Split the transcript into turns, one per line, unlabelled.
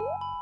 you